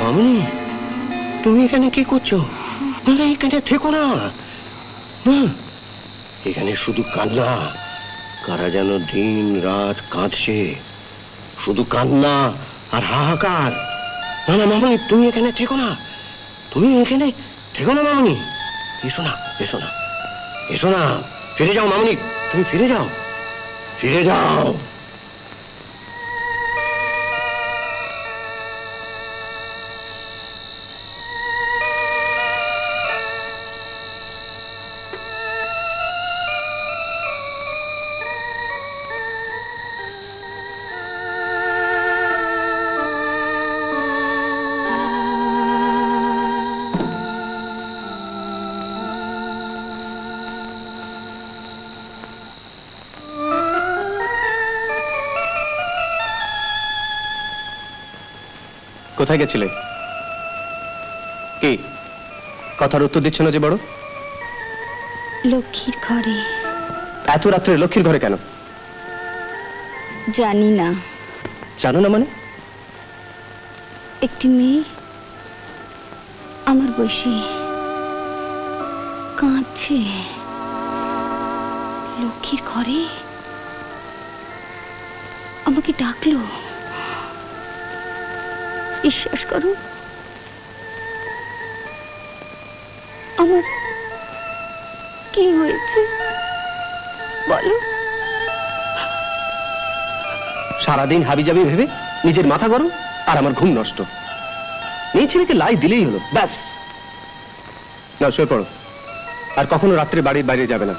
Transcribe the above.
মামনি, তুমি এখানে কি করছ? এখানে থেকো না, এখানে শুধু কান্না। কারা যেন দিন, রাত কাঁদছে। শুধু কান্না আর হাহাকার। না না, মামনি, তুমি এখানে থেকো না। তুমি এখানে থেকো না, মামনি। এসো না এসো না। এসো না। ফিরে যাও, মামনি। তুমি ফিরে যাও ফিরে যাও কোথায় গেছিলে? কি? কথার উত্তর দিচ্ছ না যে বড়? লক্ষ্মীর ঘরে। এত রাত্রে লক্ষ্মীর ঘরে কেন? জানি না। জানো না মানে? একটি মেয়ে আমার বসে কাঁদছে। লক্ষ্মীর ঘরে আমাকে ডাকলো। বিশ্বাস করো। আমার কি হয়েছে? বলো। সারাদিন হাবি যাবি ভেবে নিজের মাথা গরম আর আমার ঘুম নষ্ট। এই ছেলেকে লাই দিলেই হলো, ব্যাস। না শুয়ে পড়ো। আর কখনো রাত্রে বাড়ির বাইরে যাবে না।